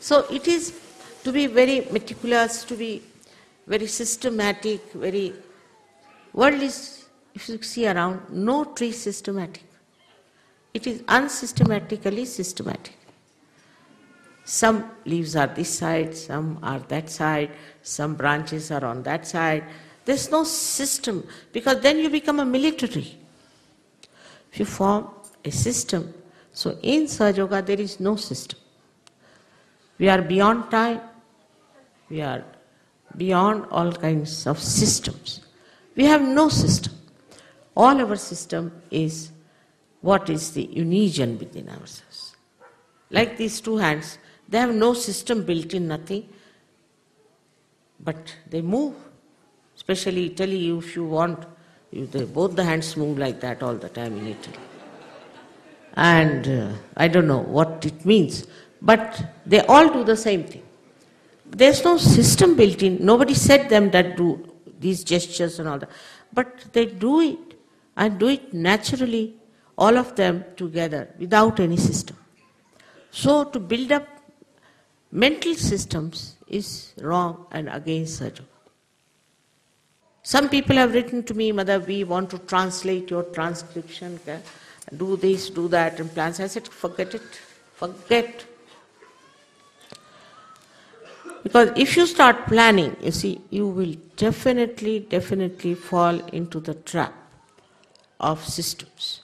So it is to be very meticulous, to be very systematic, very world is, if you see around, no tree systematic. It is unsystematically systematic. Some leaves are this side, some are that side, some branches are on that side. There's no system because then you become a military. If you form a system, so in Sahaja Yoga there is no system. We are beyond time, we are beyond all kinds of systems. We have no system. All our system is what is the union within ourselves. Like these two hands, they have no system built in, nothing, but they move. Especially Italy, if you want, they, both the hands move like that all the time in Italy. And uh, I don't know what it means, but they all do the same thing. There's no system built in. Nobody said them that do these gestures and all that. But they do it and do it naturally, all of them together, without any system. So to build up mental systems is wrong and against Sahaja. Some people have written to me, Mother, we want to translate your transcription, do this, do that, and plans. I said, forget it, forget. Because if you start planning, you see, you will definitely, definitely fall into the trap of systems.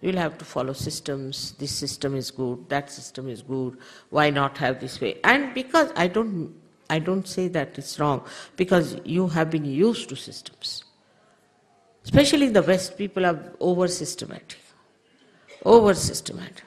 You'll have to follow systems. This system is good, that system is good. Why not have this way? And because I don't, I don't say that it's wrong, because you have been used to systems. Especially in the West, people are over systematic. Over systematic.